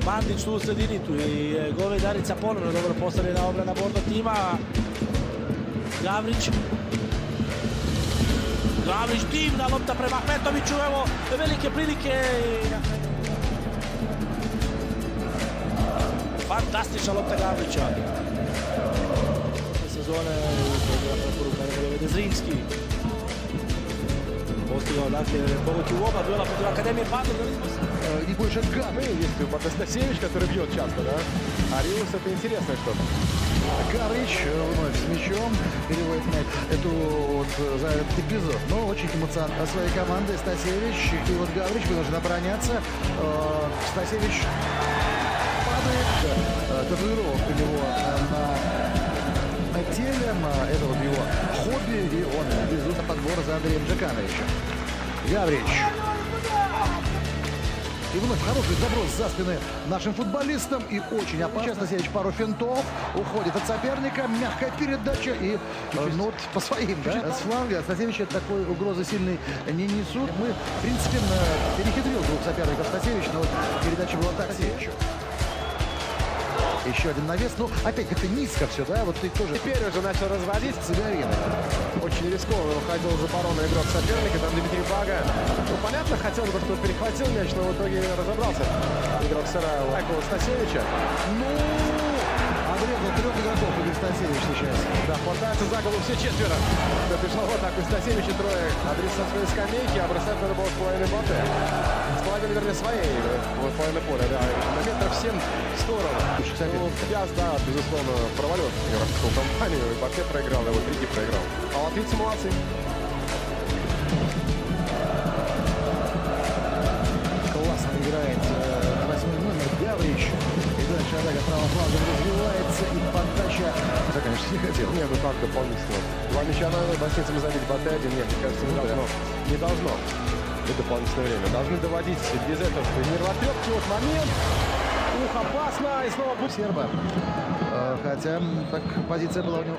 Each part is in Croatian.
se Mandić tu u sredini, tu i e, gole Darica ponovno dobro postavljena obrana borda tima. Gavrić. Gavrić divna lopta prema Ahmetoviću, evo velike prilike. Fantastična lopta Gavrića. Sezone u Zrinski postigao dakle pogođu u oba duela protiv Akademije Padova. E, Больше гаммы есть у Батастасевич, который бьет часто, да? А Риус это интересное что-то. Гаврич вновь с мячом переводит мяч эту вот, за этот эпизод. Но очень эмоционально своей команды Стасевич. И вот Гаврич вынужден обороняться. Стасевич падает. Татуировок у него на телем. Это вот его хобби. И он везут на подбор за Андреем Джакановичем. Гаврич. И вновь хороший заброс за спины нашим футболистам. И очень опасно. Стасевич пару финтов. Уходит от соперника. Мягкая передача. И ну, вот по своим, да? С фланга Стасевича такой угрозы сильной не несут. Мы, в принципе, перехитрил двух соперников Стасевич. Но вот передача была Стасевичу. Еще один навес. Ну, опять как-то низко все, да? Вот ты тоже... Теперь уже начал разводить Цигарины. Очень рискованно уходил за паром игрок соперника. Там Дмитрий Бага. Ну, понятно, хотел бы, чтобы перехватил мяч, но в итоге разобрался. Игрок Сараева. Такого Стасевича. Ну, обрезал трех игроков Игорь Стасевич сейчас. Да, хватаются за голову все четверо. Да, пришло вот так у Стасевича трое. Адрес со своей скамейки, а бросать надо было с половиной боты. С половиной, вернее, своей. Вот половиной поля, да. На метров семь в сторону. Ну, Пяс, да, безусловно, провалил игрокскую компанию. И Баке проиграл, и вот Риги проиграл. А латвийцы молодцы. Дальше атака правым флангом развивается. И подача... Да, конечно, не хотел. Нет, ну как дополнительно. Два мяча надо басницам забить Батэ один. Нет, мне кажется, не Ну да. должно. Не должно. И дополнительное время. Должны доводить без этого нервотрепки. Вот момент. Ух, опасно. И снова будет. Серба. Э, Хотя так позиция была у него...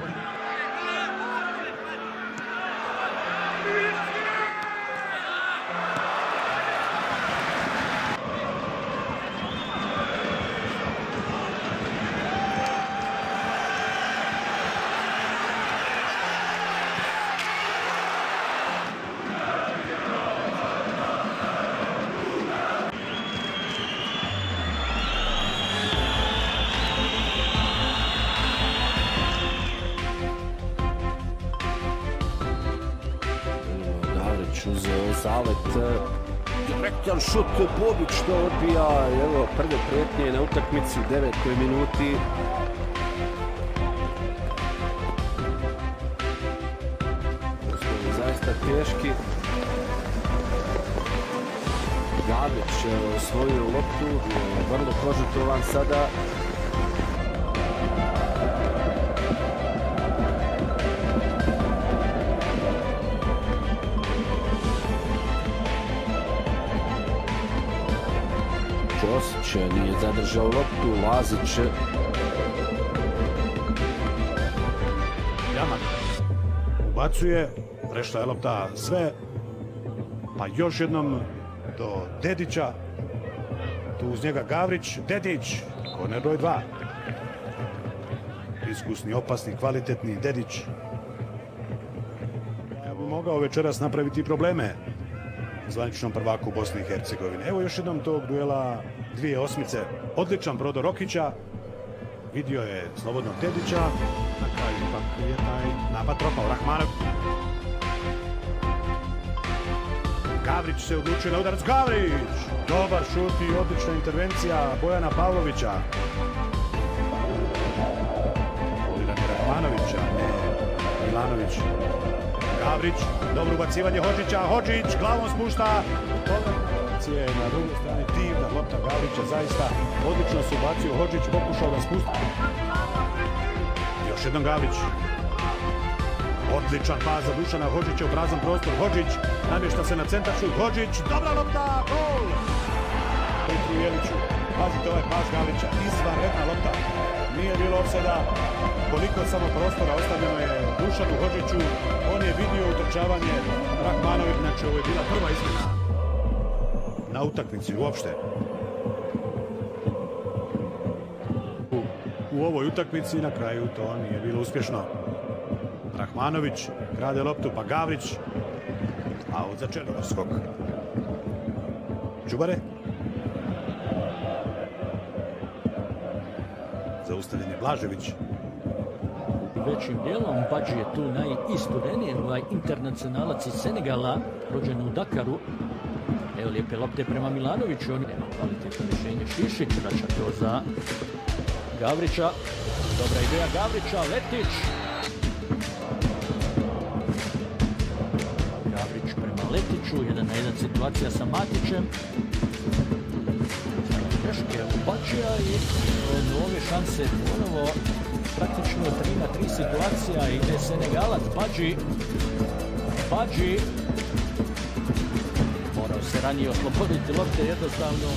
Gavrić uz zalet. Direktan šut, Bobić što odbija. Evo, prve prijetnje na utakmici u devetoj minuti. Zaista teški. Gabić e, osvojio loptu, e, vrlo požutovan sada. Zadržao loptu, Lazić Jamak ubacuje, prešla je lopta sve, pa još jednom do Dedića, tu uz njega Gavrić, Dedić, korner broj dva. Iskusni, opasni, kvalitetni Dedić. Evo, mogao večeras napraviti probleme zvaničnom prvaku Bosne i Hercegovine. Evo još jednom tog duela dvije osmice. Odličan prodor Rokića, vidio je slobodnog Dedića, na kraju ipak je taj napad propao. Rahmanov. Gavrić se odlučio na udarac. Gavrić! Dobar šut i odlična intervencija Bojana Pavlovića. Bogdan Rahmanovića, ne Milanović. Gavrić, dobro ubacivanje Hođića, Hođić glavom spušta. Akcije na drugoj strani, divna lopta Gavrića, zaista odlično se ubacio Hođić, pokušao da spusti. Još jednom Gavrić. Odličan pas za Dušana Hođića u prazan prostor. Hođić namješta se na centar šut. Hođić, dobra lopta, gol! Petru Jeliću, pazite ovaj pas Gavrića, izvanredna lopta. Nije bilo offseda, koliko samo prostora ostavljeno je Dušanu Hođiću. On je vidio utrčavanje Rahmanović, znači ovo je bila prva izmjena na utakmici uopšte. u ovoj utakmici na kraju to nije bilo uspješno. Rahmanović krade loptu, pa Gavrić, aut za Černovskog. Čubare. Zaustavljen je Blažević. Većim dijelom Bađi je tu najistureniji, ovaj internacionalac iz Senegala, rođen u Dakaru. Evo lijepe lopte prema Milanoviću, on nema kvalitetno rješenje Šišić, vraća to za Gavrića. Dobra ideja Gavrića, Letić. Gavrić prema Letiću, jedan na jedan situacija sa Matićem. Greške u Bačija i nove šanse ponovo praktično 3 na 3 situacija ide Senegalac Bađi. Bađi morao se ranije osloboditi lopte jednostavno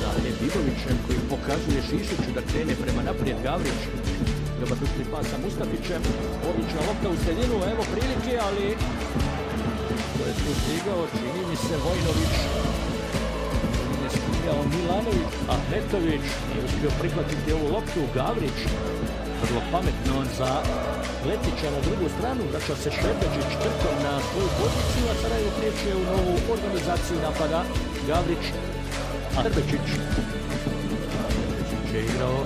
sa Bibovićem koji pokazuje Šišiću da krene prema naprijed Gavrić. Dobar dušni pas sa Mustafićem. Odlična lopta u sredinu, evo prilike, ali ko je tu stigao, čini mi se Vojnović. Milanović, a Hetović je uspio prihvatiti ovu loptu. Gavrić vrlo pametno za Letića na drugu stranu, vraća se Šebeđić trkom na svoju poziciju, a Sarajevo priječe u novu organizaciju napada Gavrić, a. Hrbečić je igrao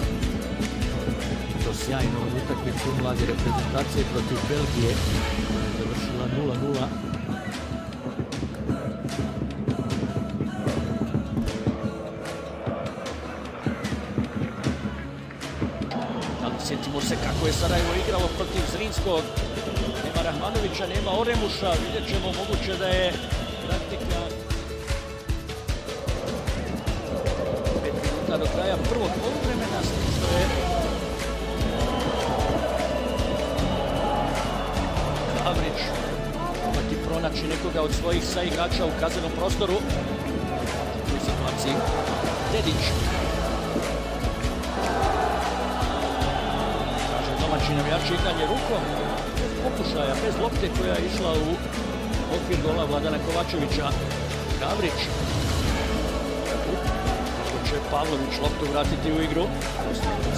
to sjajno utakmicu mlade reprezentacije protiv Belgije, završila 0-0. Se kako je Sarajevo igralo protiv Zrinskog. Nema Rahmanovića, nema Oremuša. Vidjet ćemo moguće da je praktika 5 minuta do kraja prvog poluvremena, što je Gavrić imati pronaći nekoga od svojih saigrača u kaznenom prostoru. U situaciji Dedić domaći navijači igranje rukom, pokušaja, bez lopte koja je išla u okvir gola Vladana Kovačevića. Gavrić. Kako će Pavlović loptu vratiti u igru.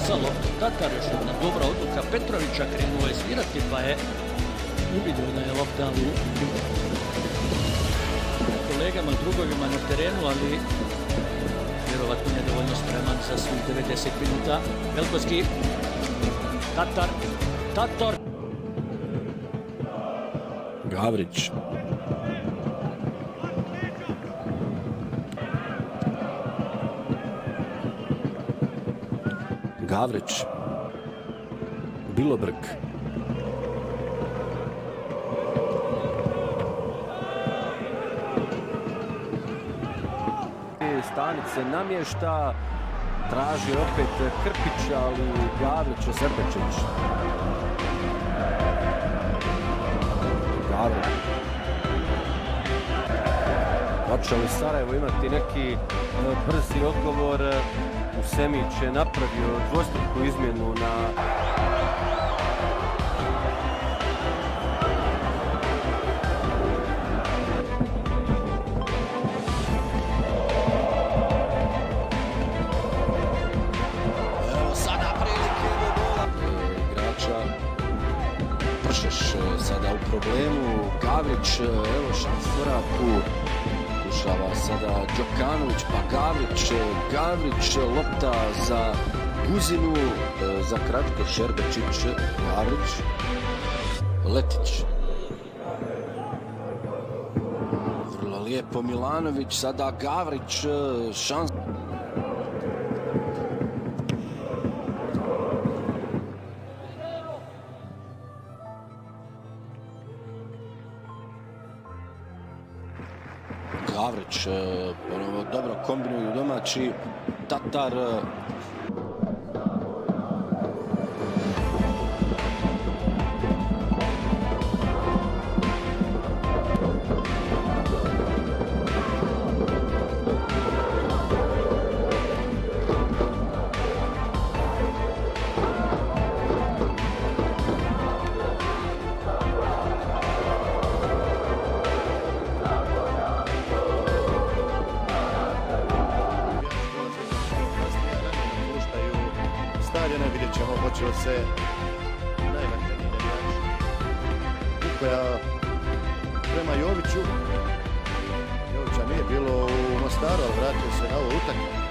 Sa loptom Tatar, još jedna dobra odluka Petrovića krenuo je svirati, pa je uvidio da je lopta u kolegama, drugovima na terenu, ali vjerovatno nedovoljno spreman za svih 90 minuta. Velkovski Tatar, Tatar. Gavrić. Gavrić. Bilobrk. Stanice namješta, traži opet Krpić, ali Gavrić Srbečić. Gavrić. Hoće li Sarajevo imati neki e, brzi odgovor? Usemić je napravio dvostruku izmjenu na sada Đokanović, pa Gavrić. e, Gavrić, e, lopta za Guzinu, e, za kratko Šerbečić, Gavrić. Letić. Vrlo lijepo Milanović, sada Gavrić, šans. Gavrić, e, ponovo dobro kombinuju domaći. Tatar, e, stadiona, vidjet ćemo hoće li se najvažniji igrač Vukoja prema Joviću. Jovića nije bilo u Mostaru, ali vratio se na ovu utakmicu.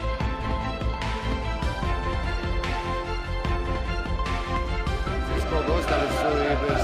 Zbog ostali su i bez